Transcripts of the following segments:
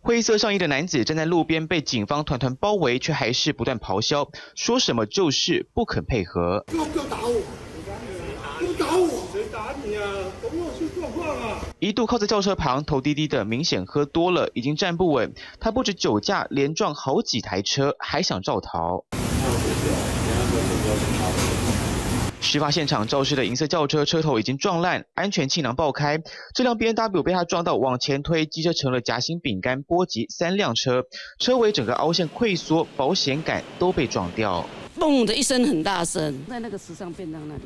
灰色上衣的男子站在路边，被警方团团包围，却还是不断咆哮，说什么就是不肯配合。要打我？要打我？谁打你啊？等我去状啊！一度靠在轿车旁，头低低的，明显喝多了，已经站不稳。他不止酒驾，连撞好几台车，还想照逃。事发现场，肇事的银色轿车车头已经撞烂，安全气囊爆开。这辆 B N W 被他撞到，往前推，机车成了夹心饼干，波及三辆车，车尾整个凹陷溃缩，保险杆都被撞掉。嘣的一声很大声，在那个时尚便当那里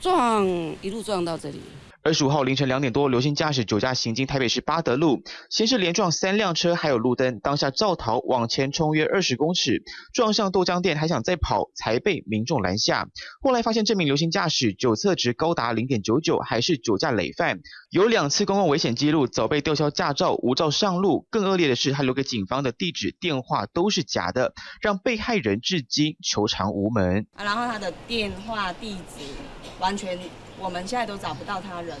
撞，一路撞到这里。二十五号凌晨两点多，刘姓驾驶酒驾行经台北市八德路，先是连撞三辆车，还有路灯，当下照逃往前冲约二十公尺，撞上豆浆店，还想再跑，才被民众拦下。后来发现这名刘姓驾驶酒测值高达零点九九，还是酒驾累犯，有两次公共危险记录，早被吊销驾照，无照上路。更恶劣的是，他留给警方的地址、电话都是假的，让被害人至今求偿无门。啊，然后他的电话地址完全。我们现在都找不到他人，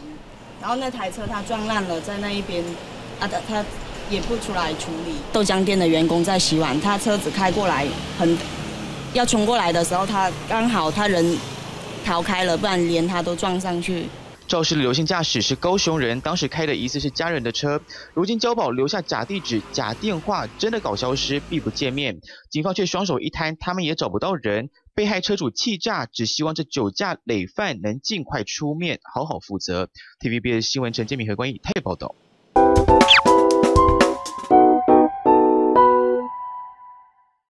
然后那台车他撞烂了，在那一边，啊，他他也不出来处理。豆浆店的员工在洗碗，他车子开过来，很要冲过来的时候，他刚好他人逃开了，不然连他都撞上去。肇事的刘姓驾驶是高雄人，当时开的疑似是家人的车，如今交保留下假地址、假电话，真的搞消失，避不见面。警方却双手一摊，他们也找不到人。被害车主气炸，只希望这酒驾累犯能尽快出面，好好负责。TVB 的新闻陈建敏和关毅泰报道。